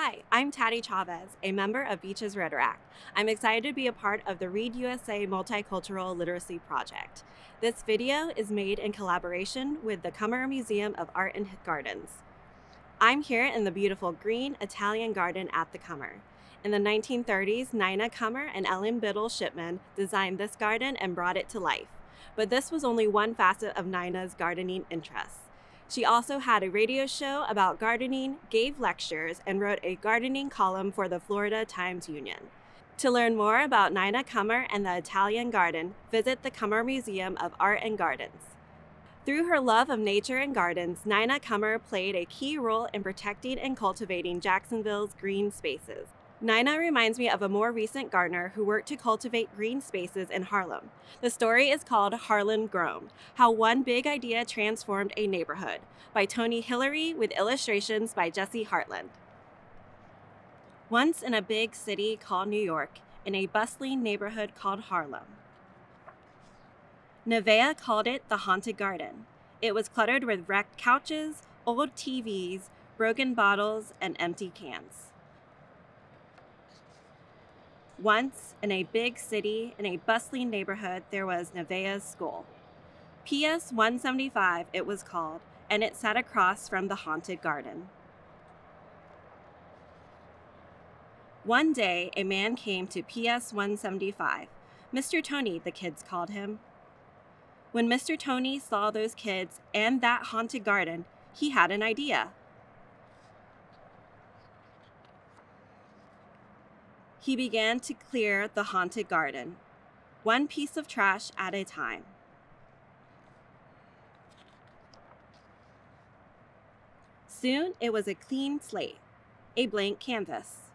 Hi, I'm Tatty Chavez, a member of Beaches Rotaract. I'm excited to be a part of the Read USA Multicultural Literacy Project. This video is made in collaboration with the Cummer Museum of Art and Gardens. I'm here in the beautiful green Italian garden at the Cummer. In the 1930s, Nina Cummer and Ellen Biddle Shipman designed this garden and brought it to life. But this was only one facet of Nina's gardening interests. She also had a radio show about gardening, gave lectures, and wrote a gardening column for the Florida Times Union. To learn more about Nina Cummer and the Italian garden, visit the Cummer Museum of Art and Gardens. Through her love of nature and gardens, Nina Cummer played a key role in protecting and cultivating Jacksonville's green spaces. Nina reminds me of a more recent gardener who worked to cultivate green spaces in Harlem. The story is called Harlem Grown How One Big Idea Transformed a Neighborhood by Tony Hillery with illustrations by Jessie Hartland. Once in a big city called New York, in a bustling neighborhood called Harlem. Nevaeh called it the Haunted Garden. It was cluttered with wrecked couches, old TVs, broken bottles, and empty cans. Once, in a big city, in a bustling neighborhood, there was Nevaeh's school. PS 175, it was called, and it sat across from the haunted garden. One day, a man came to PS 175. Mr. Tony, the kids called him. When Mr. Tony saw those kids and that haunted garden, he had an idea. He began to clear the haunted garden, one piece of trash at a time. Soon it was a clean slate, a blank canvas.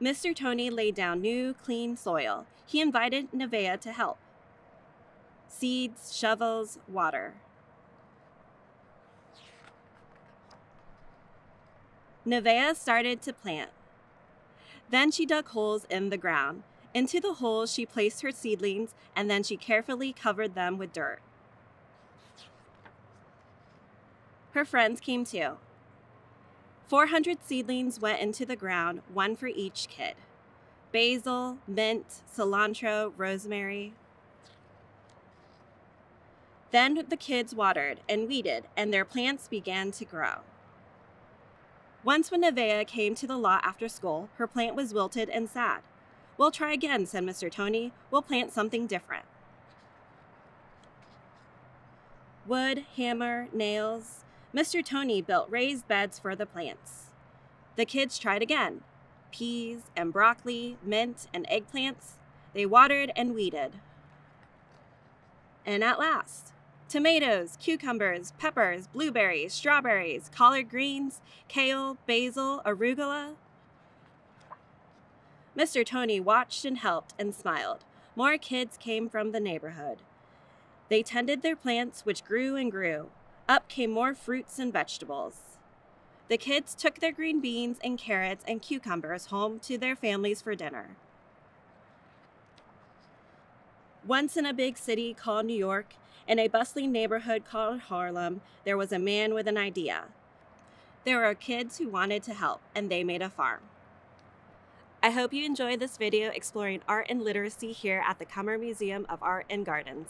Mr. Tony laid down new, clean soil. He invited Nevaeh to help. Seeds, shovels, water. Nevaeh started to plant. Then she dug holes in the ground. Into the holes, she placed her seedlings and then she carefully covered them with dirt. Her friends came too. 400 seedlings went into the ground, one for each kid basil, mint, cilantro, rosemary. Then the kids watered and weeded, and their plants began to grow. Once when Nevaeh came to the lot after school, her plant was wilted and sad. We'll try again, said Mr. Tony. We'll plant something different. Wood, hammer, nails. Mr. Tony built raised beds for the plants. The kids tried again. Peas and broccoli, mint and eggplants. They watered and weeded. And at last, tomatoes, cucumbers, peppers, blueberries, strawberries, collard greens, kale, basil, arugula. Mr. Tony watched and helped and smiled. More kids came from the neighborhood. They tended their plants, which grew and grew. Up came more fruits and vegetables. The kids took their green beans and carrots and cucumbers home to their families for dinner. Once in a big city called New York, in a bustling neighborhood called Harlem, there was a man with an idea. There were kids who wanted to help, and they made a farm. I hope you enjoyed this video exploring art and literacy here at the Cummer Museum of Art and Gardens.